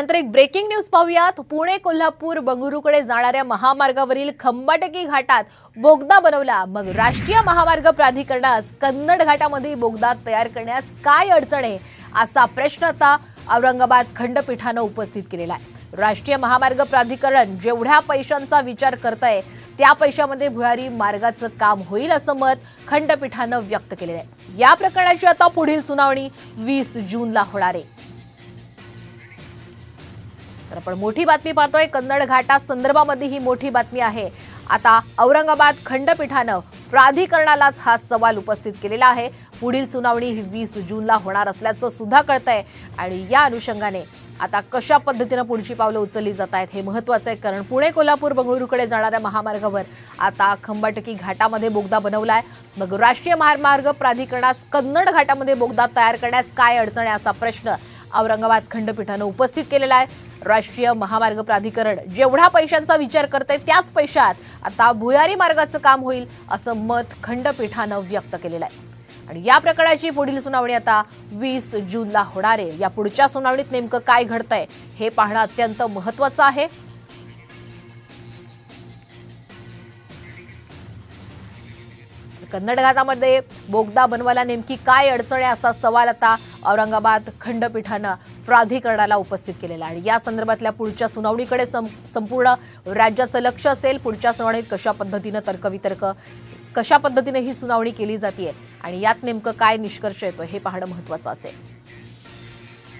त्यानंतर एक breaking news पाहूयात. पुणे कोल्हापूर बंगळुरूकडे जाणाऱ्या महामार्गावरील खंबाटकी घाटात बोगदा बनवला. मग राष्ट्रीय महामार्ग प्राधिकरणास कन्नड घाटामध्ये बोगदा तयार करण्यास काय अडचण आहे? असा प्रश्न आता औरंगाबाद खंडपीठानं उपस्थित केलेला आहे. राष्ट्रीय महामार्ग प्राधिकरण जेवढ्या पैशांचा विचार करतंय त्या पैशामध्ये भुयारी मार्गाचं काम होईल असं मत खंडपीठानं व्यक्त केलेलं आहे. या प्रकरणाची आता पुढील सुनावणी वीस जूनला होणार आहे. तर आपण मोठी बातमी पाहतोय. कन्नड घाटा संदर्भामध्ये ही मोठी बातमी आहे. आता औरंगाबाद खंडपीठानं प्राधिकरणालाच हा सवाल उपस्थित केलेला आहे. पुढील सुनावणी ही वीस जूनला होणार असल्याचं सुद्धा कळतंय. आणि या अनुषंगाने आता कशा पद्धतीनं पुढची पावलं उचलली जात आहेत हे महत्वाचं आहे. कारण पुणे कोल्हापूर बंगळुरूकडे जाणाऱ्या महामार्गावर आता खंबाटकी घाटामध्ये बोगदा बनवला आहे मग राष्ट्रीय महामार्ग प्राधिकरणास कन्नड घाटामध्ये बोगदा तयार करण्यास काय अडचण आहे असा प्रश्न औरंगाबाद खंडपीठानं उपस्थित केलेला आहे. राष्ट्रीय महामार्ग प्राधिकरण जेवढा पैशांचा विचार करते त्याच पैशात आता भुयारी मार्गाचं काम होईल असं मत खंडपीठानं व्यक्त केलेलं आहे. आणि या प्रकरणाची पुढील सुनावणी आता वीस जूनला होणार आहे. या पुढच्या सुनावणीत नेमकं काय घडतंय हे पाहणं अत्यंत महत्वाचं आहे. कन्नड घाटामध्ये बोगदा बनवायला नेमकी काय अडचण आहे असा सवाल आता औरंगाबाद खंडपीठानं प्राधिकरणाला उपस्थित केलेला आणि या संदर्भातल्या पुढच्या सुनावणीकडे सं- संपूर्ण राज्याचं लक्ष असेल पुढच्या सुनावणीत कशा पद्धतीनं तर्कवितर्क कशा पद्धतीने ही सुनावणी केली जाते आणि यात नेमकं काय निष्कर्ष येतो हे पाहणं महत्वाचं असेल.